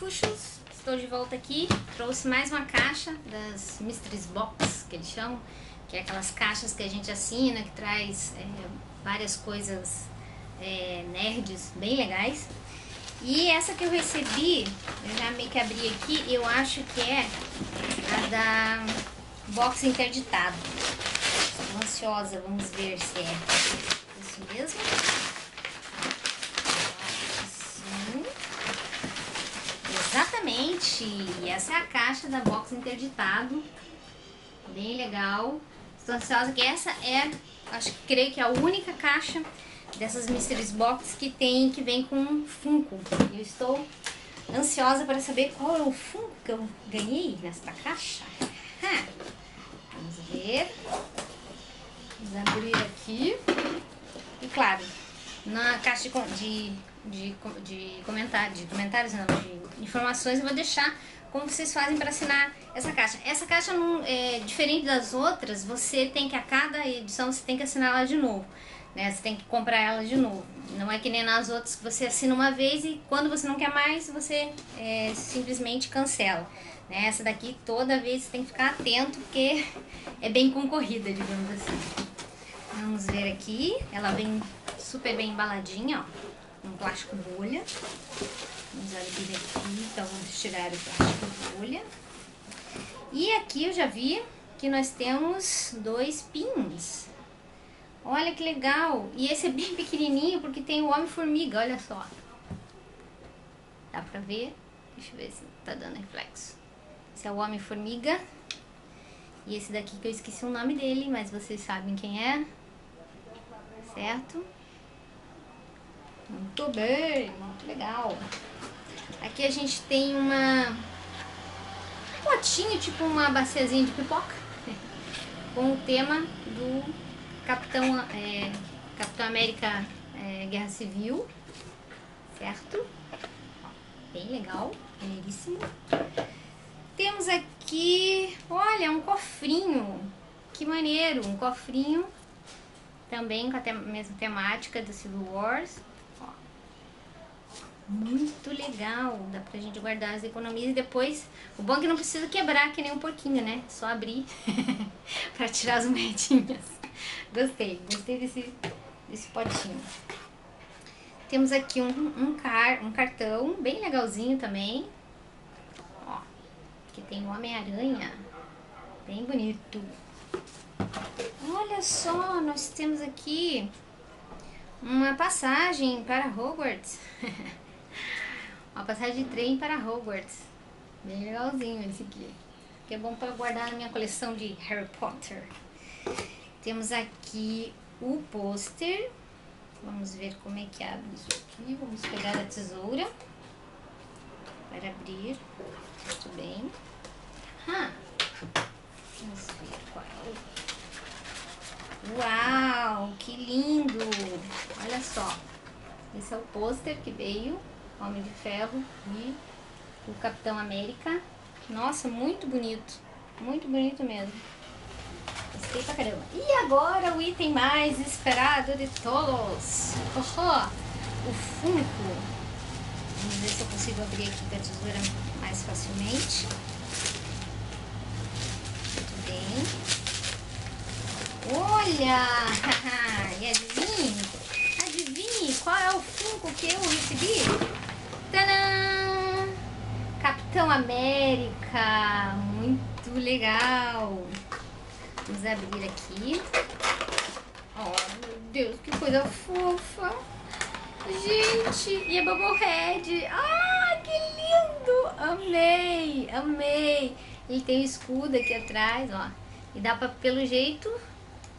Fuxos, estou de volta aqui. Trouxe mais uma caixa das Mysteries Box, que eles chamam, que é aquelas caixas que a gente assina, que traz é, várias coisas é, nerds bem legais. E essa que eu recebi, eu já meio que abri aqui, eu acho que é a da box interditado. Estou ansiosa, vamos ver se é isso mesmo. Assim. Exatamente! Essa é a caixa da box interditado. Bem legal. Estou ansiosa que essa é, acho que creio que é a única caixa dessas Mysteries Box que tem, que vem com Funko. Eu estou ansiosa para saber qual é o Funko que eu ganhei nesta caixa. Vamos ver. Vamos abrir aqui. E claro, na caixa de, de, de, comentários, de comentários não, de informações eu vou deixar como vocês fazem para assinar essa caixa. Essa caixa não é diferente das outras, você tem que a cada edição você tem que assinar ela de novo né? Você tem que comprar ela de novo. Não é que nem nas outras que você assina uma vez e quando você não quer mais, você é, simplesmente cancela. Né? Essa daqui toda vez você tem que ficar atento porque é bem concorrida, digamos assim. Vamos ver aqui, ela vem super bem embaladinha, ó, um plástico bolha. Vamos abrir aqui, então vamos tirar o plástico bolha. E aqui eu já vi que nós temos dois pins. Olha que legal. E esse é bem pequenininho porque tem o Homem-Formiga, olha só. Dá pra ver? Deixa eu ver se tá dando reflexo. Esse é o Homem-Formiga. E esse daqui que eu esqueci o nome dele, mas vocês sabem quem é. Certo? Muito bem, muito legal. Aqui a gente tem uma um potinho, tipo uma baciazinha de pipoca, com o tema do Capitão, é, Capitão América é, Guerra Civil, certo? Bem legal, belíssimo. Temos aqui, olha, um cofrinho. Que maneiro, um cofrinho também com a te mesma temática do Civil Wars. Muito legal, dá pra gente guardar as economias e depois... O bom é que não precisa quebrar que nem um porquinho, né? Só abrir pra tirar as moedinhas. Gostei, gostei desse, desse potinho. Temos aqui um, um, car, um cartão bem legalzinho também. Ó, que tem o Homem-Aranha. Bem bonito. Olha só, nós temos aqui uma passagem para Hogwarts. uma passagem de trem para Hogwarts. Bem legalzinho esse aqui. Que é bom para guardar na minha coleção de Harry Potter. Temos aqui o pôster. Vamos ver como é que abre isso aqui. Vamos pegar a tesoura para abrir. Muito bem. Ah, vamos ver qual. Uau, que lindo! Olha só. Esse é o pôster que veio. Homem de Ferro e o Capitão América. Nossa, muito bonito. Muito bonito mesmo. Gostei pra caramba. E agora o item mais esperado de todos. Oh, o Funko. Vamos ver se eu consigo abrir aqui com a tesoura mais facilmente. Muito bem. Olha! e adivinhe? Adivinhe qual é o Funko que eu recebi? Capitão América. Muito legal. Vamos abrir aqui. Oh, meu Deus, que coisa fofa. Gente, e a Bubblehead. Ah, que lindo. Amei, amei. Ele tem um escudo aqui atrás, ó. E dá pra, pelo jeito,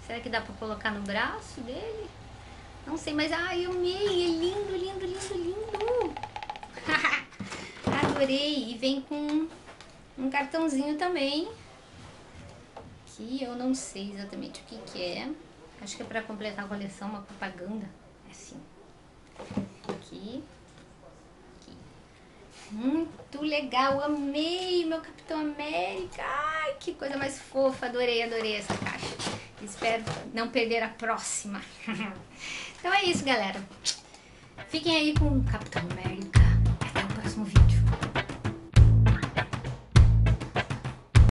será que dá pra colocar no braço dele? Não sei, mas ai, amei. É lindo, lindo, lindo, lindo. Adorei. E vem com um cartãozinho também aqui, eu não sei exatamente o que que é. Acho que é para completar a coleção, uma propaganda. É assim. Aqui. Aqui. Muito legal, amei meu Capitão América. Ai, que coisa mais fofa, adorei, adorei essa caixa. Espero não perder a próxima. então é isso, galera. Fiquem aí com o Capitão América